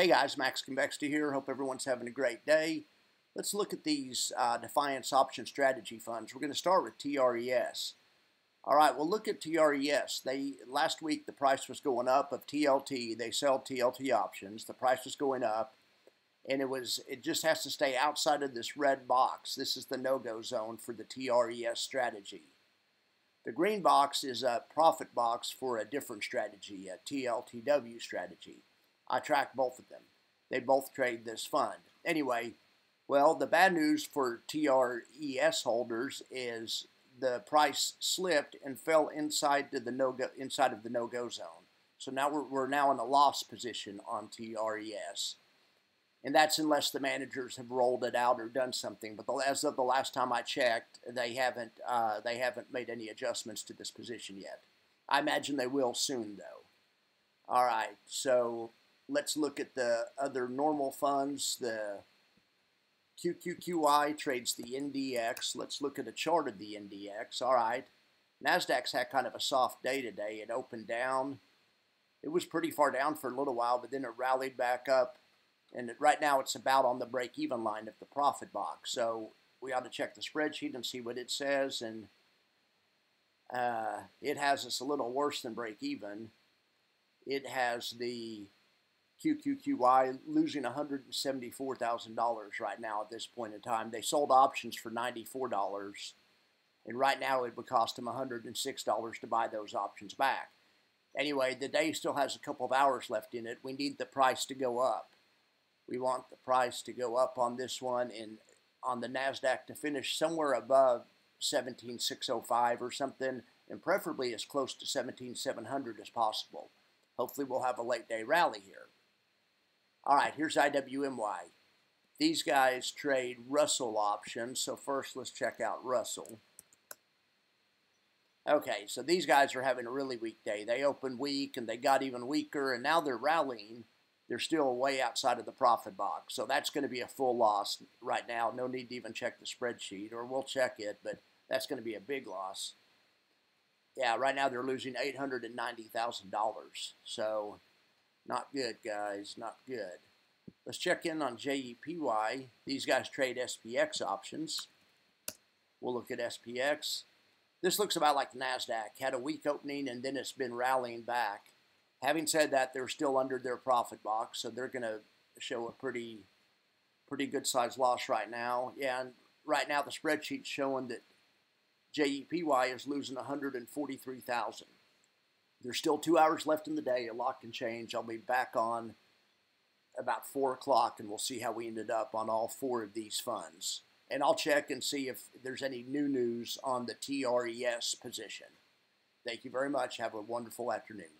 Hey guys, Max Convexity here. Hope everyone's having a great day. Let's look at these uh, Defiance Option Strategy Funds. We're going to start with TRES. All right, well look at TRES. They Last week the price was going up of TLT. They sell TLT options. The price was going up and it was it just has to stay outside of this red box. This is the no-go zone for the TRES strategy. The green box is a profit box for a different strategy, a TLTW strategy. I track both of them. They both trade this fund. Anyway, well, the bad news for TRES holders is the price slipped and fell inside to the no go, inside of the no go zone. So now we're, we're now in a loss position on TRES. And that's unless the managers have rolled it out or done something. But the, as of the last time I checked, they haven't uh, they haven't made any adjustments to this position yet. I imagine they will soon, though. All right, so let's look at the other normal funds. The QQQY trades the NDX. Let's look at a chart of the NDX. All right. NASDAQ's had kind of a soft day today. It opened down. It was pretty far down for a little while, but then it rallied back up. And right now it's about on the break-even line of the profit box. So we ought to check the spreadsheet and see what it says. And uh, it has us a little worse than break-even. It has the QQQY losing $174,000 right now at this point in time. They sold options for $94, and right now it would cost them $106 to buy those options back. Anyway, the day still has a couple of hours left in it. We need the price to go up. We want the price to go up on this one and on the NASDAQ to finish somewhere above 17605 or something, and preferably as close to 17700 as possible. Hopefully we'll have a late day rally here. All right, here's IWMY. These guys trade Russell options. So first, let's check out Russell. Okay, so these guys are having a really weak day. They opened weak and they got even weaker, and now they're rallying. They're still way outside of the profit box. So that's going to be a full loss right now. No need to even check the spreadsheet, or we'll check it, but that's going to be a big loss. Yeah, right now they're losing $890,000. So not good, guys. Not good. Let's check in on JEPY. These guys trade SPX options. We'll look at SPX. This looks about like NASDAQ. Had a weak opening and then it's been rallying back. Having said that, they're still under their profit box, so they're going to show a pretty pretty good size loss right now. Yeah, and right now the spreadsheet's showing that JEPY is losing 143,000. There's still two hours left in the day. A lot can change. I'll be back on about 4 o'clock, and we'll see how we ended up on all four of these funds. And I'll check and see if there's any new news on the TRES position. Thank you very much. Have a wonderful afternoon.